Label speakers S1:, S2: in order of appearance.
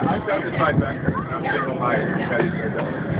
S1: I've got this side back. I'm single higher.